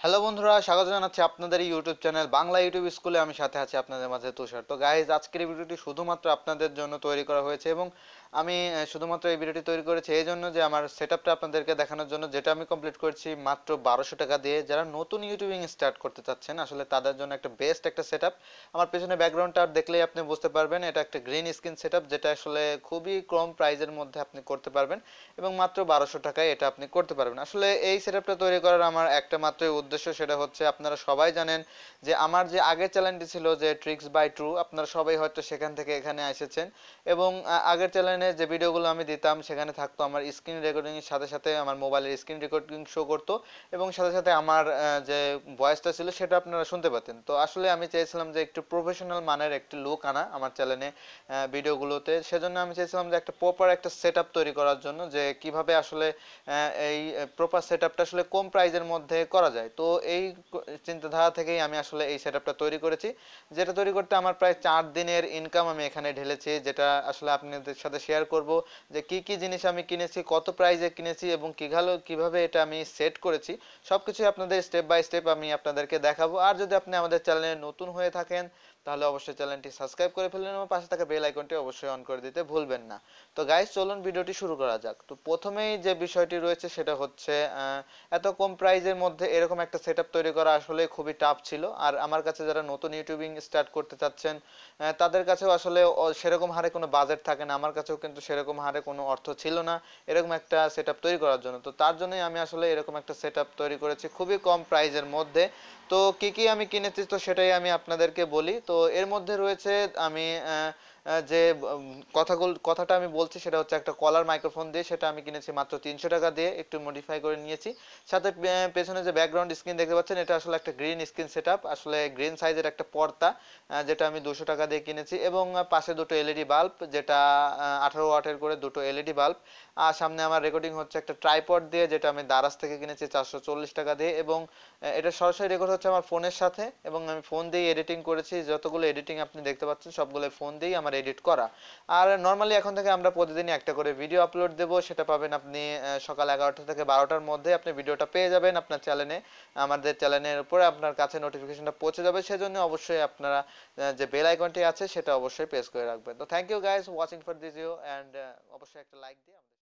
Hello বন্ধুরা, স্বাগত জানাচ্ছি আপনাদের ইউটিউব চ্যানেল বাংলা ইউটিউব স্কুলে আমি সাথে আছি আপনাদের মাঝে তুষার। তো গাইজ আজকের ভিডিওটি শুধুমাত্র আপনাদের জন্য তৈরি করা হয়েছে এবং আমি শুধুমাত্র এই ভিডিওটি তৈরি করেছি এই জন্য যে আমার সেট আপটা আপনাদেরকে দেখানোর জন্য, যেটা আমি কমপ্লিট করেছি মাত্র বারোশো টাকা দিয়ে। যারা নতুন ইউটিউবিং স্টার্ট করতে চাচ্ছেন, আসলে তাদের জন্য একটা বেস্ট একটা সেট আমার পেছনে ব্যাকগ্রাউন্ডটা দেখলেই আপনি বুঝতে পারবেন, এটা একটা গ্রিন স্ক্রিন সেট যেটা আসলে খুবই কম প্রাইজের মধ্যে আপনি করতে পারবেন এবং মাত্র বারোশো টাকায় এটা আপনি করতে পারবেন। আসলে এই সেটআপটা তৈরি করার আমার একটা মাত্রই উদ্দেশ্য, সেটা হচ্ছে আপনারা সবাই জানেন যে আমার যে আগের চ্যানেলটি ছিল যে ট্রিক্স বাই ট্রু আপনারা সবাই হয়তো সেখান থেকে এখানে এসেছেন এবং আগের চ্যানেলে যে ভিডিওগুলো আমি দিতাম, সেখানে থাকতো আমার স্ক্রিন রেকর্ডিং এর সাথে সাথে আমার মোবাইলের স্ক্রিন রেকর্ডিং শো করতো এবং সাথে সাথে আমার যে ভয়েসটা ছিল সেটা আপনারা শুনতে পেতেন তো আসলে আমি চেয়েছিলাম যে একটু প্রফেশনাল মানের একটি লুক আনা আমার চ্যানেলে ভিডিওগুলোতে সেজন্য আমি চেয়েছিলাম যে একটা প্রপার একটা সেট তৈরি করার জন্য যে কীভাবে আসলে এই প্রপার সেট আসলে কম প্রাইজের মধ্যে করা যায়। তো এই চিন্তাধারা থেকেই আমি আসলে এই সেট তৈরি করেছি। যেটা তৈরি করতে আমার প্রায় চার দিনের ইনকাম আমি এখানে ঢেলেছি, যেটা আসলে আপনাদের সাথে শেয়ার করব যে কি কি জিনিস আমি কিনেছি, কত প্রাইজে কিনেছি এবং কীভাবে কীভাবে এটা আমি সেট করেছি সবকিছু আপনাদের স্টেপ বাই স্টেপ আমি আপনাদেরকে দেখাবো। আর যদি আপনি আমাদের চ্যানেলে নতুন হয়ে থাকেন, তাহলে অবশ্যই চ্যানেলটি সাবস্ক্রাইব করে ফেলবেন এবং পাশে থাকা বেল আইকনটি অবশ্যই অন করে দিতে ভুলবেন না। তো গাইস চলুন ভিডিওটি শুরু করা যাক। তো প্রথমেই যে বিষয়টি রয়েছে সেটা হচ্ছে এত কম প্রাইজের মধ্যে এরকম একটা সেটআপ তৈরি করা আসলে খুবই টাফ ছিল। আর আমার কাছে যারা নতুন ইউটিউবিং স্টার্ট করতে চাচ্ছেন তাদের কাছেও আসলে সেরকম হারে কোনো বাজেট থাকে না। আমার কাছেও কিন্তু সেরকম হারে কোনো অর্থ ছিল না, এরকম একটা সেটআপ তৈরি করার জন্য। তো তার জন্যই আমি আসলে এরকম একটা সেটআপ তৈরি করেছি খুবই কম প্রাইজের মধ্যে। তো কি কি আমি কিনেছি তো সেটাই আমি আপনাদেরকে বলি। তো এর মধ্যে রয়েছে আমি যে কথাগুলো, কথাটা আমি বলছি সেটা হচ্ছে একটা কলার মাইক্রোফোন দিয়ে সেটা আমি কিনেছি মাত্র তিনশো টাকা দিয়ে, একটু মডিফাই করে নিয়েছি। সাথে পেছনে যে ব্যাকগ্রাউন্ড স্ক্রিন দেখতে পাচ্ছেন, এটা আসলে একটা গ্রিন স্ক্রিন সেট আসলে গ্রিন সাইজের একটা পর্দা যেটা আমি দুশো টাকা দিয়ে কিনেছি। এবং পাশে দুটো এলইডি বাল্ব যেটা আঠারো ওয়াটের করে দুটো এলইডি বাল্ব আর সামনে আমার রেকর্ডিং হচ্ছে একটা ট্রাইপড দিয়ে, যেটা আমি দারাজ থেকে কিনেছি চারশো চল্লিশ টাকা দিয়ে। এবং এটা সরাসরি রেকর্ড হচ্ছে আমার ফোনের সাথে। এবং আমি ফোন দিয়ে এডিটিং করেছি। যতগুলো এডিটিং আপনি দেখতে পাচ্ছেন, সবগুলো ফোন দিয়েই আমার এডিট করা। আর নর্মালি এখন থেকে আমরা প্রতিদিনই একটা করে ভিডিও আপলোড দেবো। সেটা পাবেন আপনি সকাল এগারোটা থেকে বারোটার মধ্যে। আপনি ভিডিওটা পেয়ে যাবেন আপনার চ্যানেলে আমাদের চ্যানেলের উপরে আপনার কাছে নোটিফিকেশনটা পৌঁছে যাবে। সেজন্য অবশ্যই আপনারা যে বেল আইকনটি আছে, সেটা অবশ্যই প্রেস করে রাখবেন। তো thank you guys watching for this video and অবশ্যই একটা লাইক দিয়ে আমাদের